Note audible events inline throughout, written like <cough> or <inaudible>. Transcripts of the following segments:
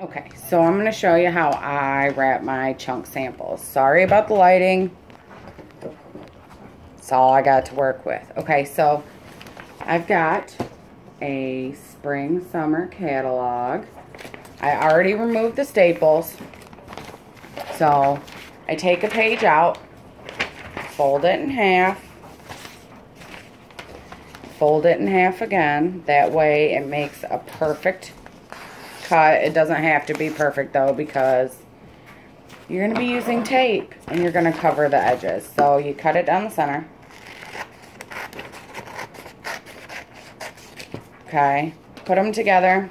Okay, so I'm going to show you how I wrap my chunk samples. Sorry about the lighting. That's all I got to work with. Okay, so I've got a spring summer catalog. I already removed the staples. So I take a page out, fold it in half, fold it in half again. That way it makes a perfect cut. It doesn't have to be perfect though because you're going to be using tape and you're going to cover the edges. So you cut it down the center. Okay, put them together.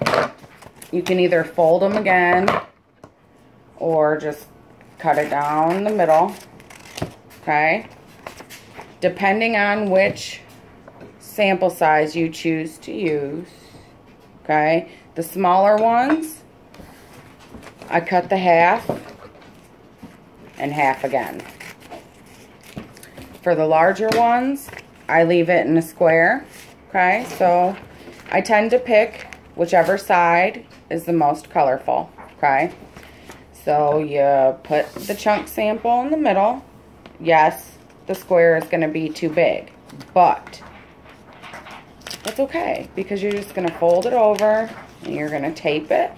You can either fold them again or just cut it down the middle. Okay, depending on which sample size you choose to use. Okay, the smaller ones, I cut the half and half again. For the larger ones, I leave it in a square. Okay, so I tend to pick whichever side is the most colorful. Okay, so you put the chunk sample in the middle. Yes, the square is going to be too big, but that's okay because you're just going to fold it over and you're going to tape it.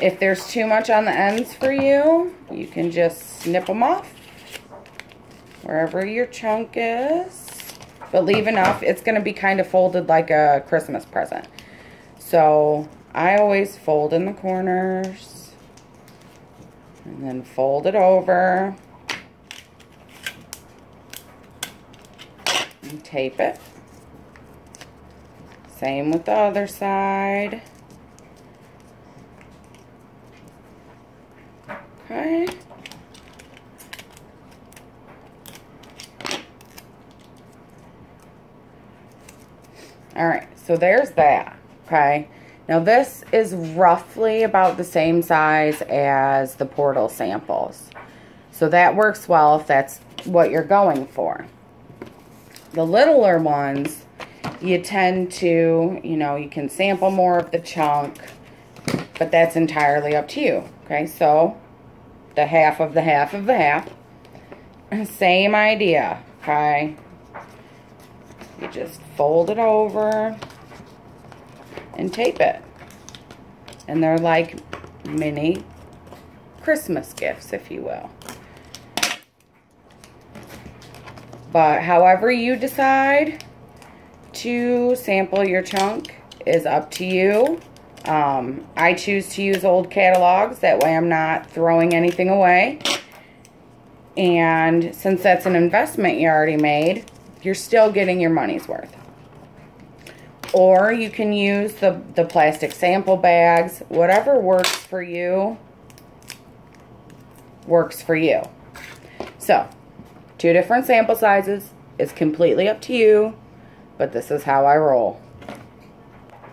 If there's too much on the ends for you, you can just snip them off wherever your chunk is. But leave enough. It's going to be kind of folded like a Christmas present. So I always fold in the corners and then fold it over. and tape it. Same with the other side. Okay. All right, so there's that, okay? Now this is roughly about the same size as the portal samples. So that works well if that's what you're going for. The littler ones, you tend to, you know, you can sample more of the chunk, but that's entirely up to you. Okay, so the half of the half of the half. <clears throat> Same idea, okay? You just fold it over and tape it. And they're like mini Christmas gifts, if you will. But however you decide to sample your chunk is up to you. Um, I choose to use old catalogs. That way I'm not throwing anything away. And since that's an investment you already made, you're still getting your money's worth. Or you can use the, the plastic sample bags. Whatever works for you, works for you. So, Two different sample sizes. It's completely up to you, but this is how I roll.